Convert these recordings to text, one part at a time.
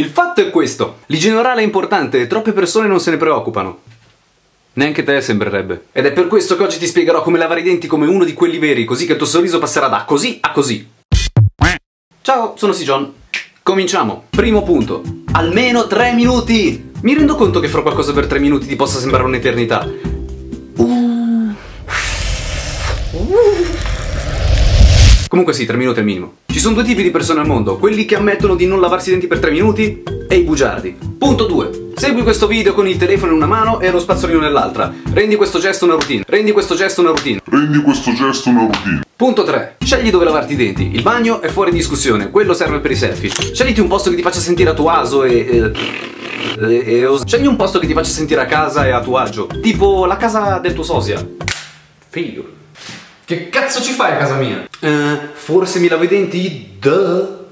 Il fatto è questo. L'igiene orale è importante e troppe persone non se ne preoccupano. Neanche te sembrerebbe. Ed è per questo che oggi ti spiegherò come lavare i denti come uno di quelli veri, così che il tuo sorriso passerà da così a così. Ciao, sono Sijon. Cominciamo. Primo punto. Almeno 3 minuti! Mi rendo conto che fra qualcosa per 3 minuti ti possa sembrare un'eternità. Uh. Comunque sì, 3 minuti è il minimo. Ci sono due tipi di persone al mondo, quelli che ammettono di non lavarsi i denti per 3 minuti e i bugiardi. Punto 2. Segui questo video con il telefono in una mano e lo spazzolino nell'altra. Rendi questo gesto una routine. Rendi questo gesto una routine. Rendi questo gesto una routine. Punto 3. Scegli dove lavarti i denti. Il bagno è fuori discussione, quello serve per i selfie. Scegliti un posto che ti faccia sentire a tuo aso e... e, e, e Scegli un posto che ti faccia sentire a casa e a tuo agio. Tipo la casa del tuo sosia. Figlio. Che cazzo ci fai a casa mia? Eh, forse mi lavo i denti? Duh.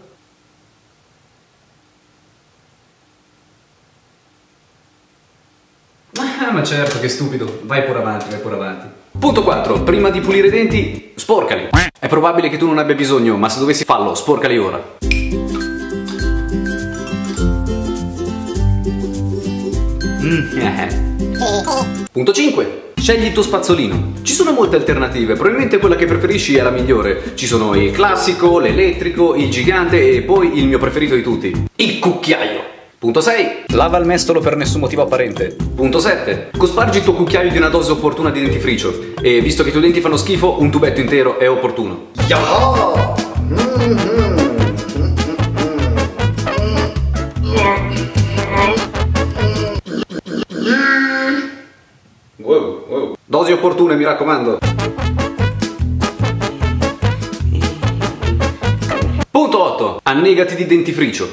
Ah, ma certo, che stupido. Vai pure avanti, vai pure avanti. Punto 4. Prima di pulire i denti, sporcali. È probabile che tu non abbia bisogno, ma se dovessi farlo, sporcali ora. Mm, eh. Punto 5. Scegli il tuo spazzolino. Ci sono molte alternative, probabilmente quella che preferisci è la migliore. Ci sono il classico, l'elettrico, il gigante e poi il mio preferito di tutti, il cucchiaio. Punto 6. Lava il mestolo per nessun motivo apparente. Punto 7. Cospargi il tuo cucchiaio di una dose opportuna di dentifricio. E visto che i tuoi denti fanno schifo, un tubetto intero è opportuno. Wow, Dosi opportune, mi raccomando. Punto 8. Annegati di dentifricio.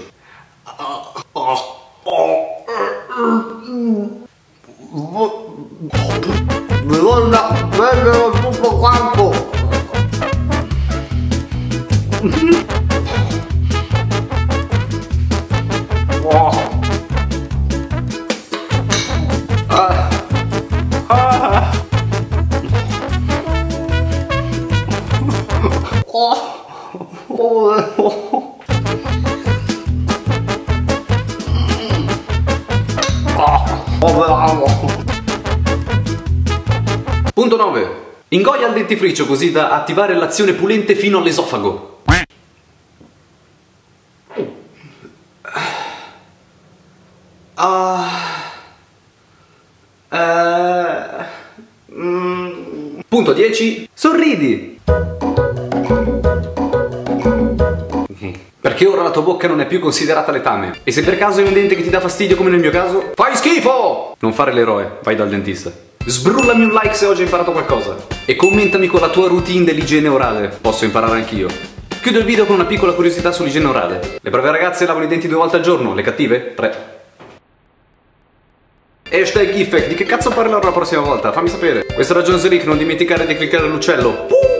Bisogna prendere tutto quanto. Punto 9. Ingoia il dentifricio così da attivare l'azione pulente fino all'esofago. Ah. Eh. Mm. Punto 10. Sorridi. Perché ora la tua bocca non è più considerata letame. E se per caso hai un dente che ti dà fastidio come nel mio caso, fai schifo! Non fare l'eroe, vai dal dentista. Sbrullami un like se oggi hai imparato qualcosa. E commentami con la tua routine dell'igiene orale. Posso imparare anch'io. Chiudo il video con una piccola curiosità sull'igiene orale. Le brave ragazze lavano i denti due volte al giorno, le cattive? Tre. Hashtag effect, di che cazzo parlerò la prossima volta? Fammi sapere. Questo era Jones Rick, non dimenticare di cliccare l'uccello. Uh!